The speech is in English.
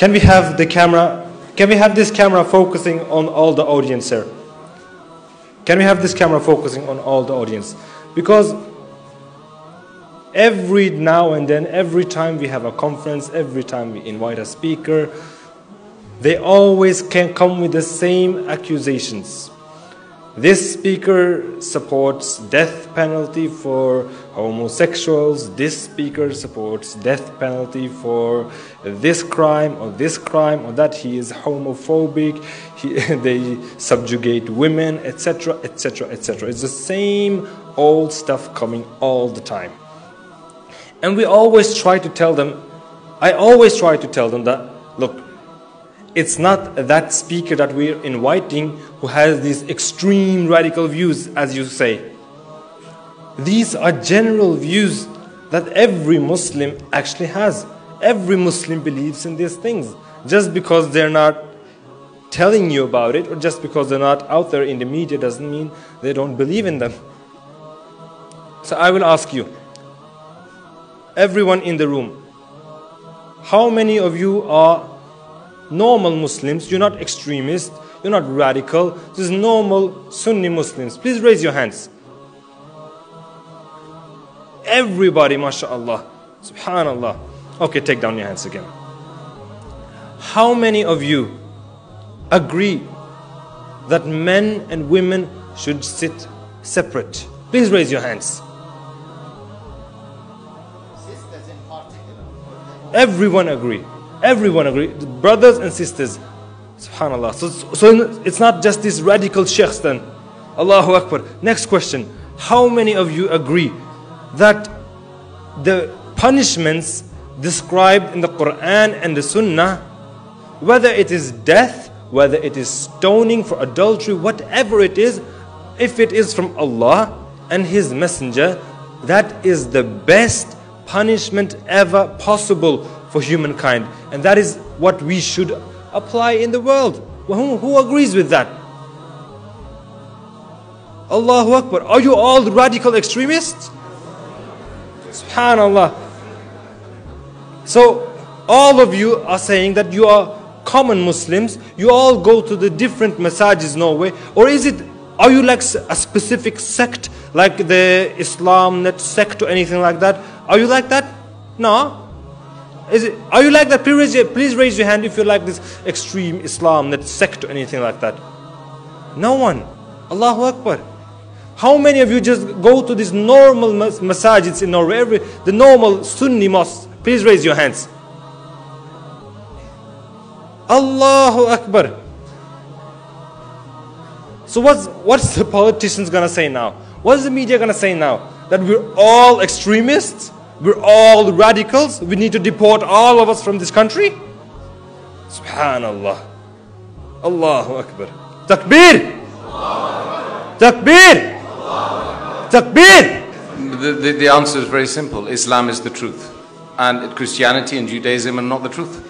Can we have the camera? Can we have this camera focusing on all the audience here? Can we have this camera focusing on all the audience? Because every now and then, every time we have a conference, every time we invite a speaker, they always can come with the same accusations. This speaker supports death penalty for homosexuals. This speaker supports death penalty for this crime or this crime or that he is homophobic. He, they subjugate women, etc., etc., etc. It's the same old stuff coming all the time. And we always try to tell them, I always try to tell them that, look, it's not that speaker that we're inviting who has these extreme radical views, as you say. These are general views that every Muslim actually has. Every Muslim believes in these things. Just because they're not telling you about it, or just because they're not out there in the media, doesn't mean they don't believe in them. So I will ask you, everyone in the room, how many of you are normal Muslims, you're not extremists, you're not radical, This is normal Sunni Muslims. Please raise your hands. Everybody, mashallah, subhanallah. Okay, take down your hands again. How many of you agree that men and women should sit separate? Please raise your hands. Everyone agree. Everyone agree. Brothers and sisters. Subhanallah. So, so it's not just these radical sheikhs then. Allahu Akbar. Next question. How many of you agree that the punishments described in the Quran and the Sunnah, whether it is death, whether it is stoning for adultery, whatever it is, if it is from Allah and His Messenger, that is the best punishment ever possible for humankind. And that is what we should apply in the world. Who, who agrees with that? Allahu Akbar. Are you all radical extremists? Subhanallah. So, all of you are saying that you are common Muslims. You all go to the different masajis Norway. Or is it, are you like a specific sect, like the IslamNet sect or anything like that? Are you like that? No. Is it, are you like that? Please raise, your, please raise your hand if you're like this extreme Islam, that sect or anything like that. No one. Allahu Akbar. How many of you just go to these normal mas masajids in Norway, every, the normal Sunni mosques? Please raise your hands. Allahu Akbar. So what's, what's the politicians gonna say now? What's the media gonna say now? That we're all extremists? We're all radicals. We need to deport all of us from this country. Subhanallah. Allahu Akbar. Takbir. Takbir. Takbir. The, the, the answer is very simple Islam is the truth, and Christianity and Judaism are not the truth.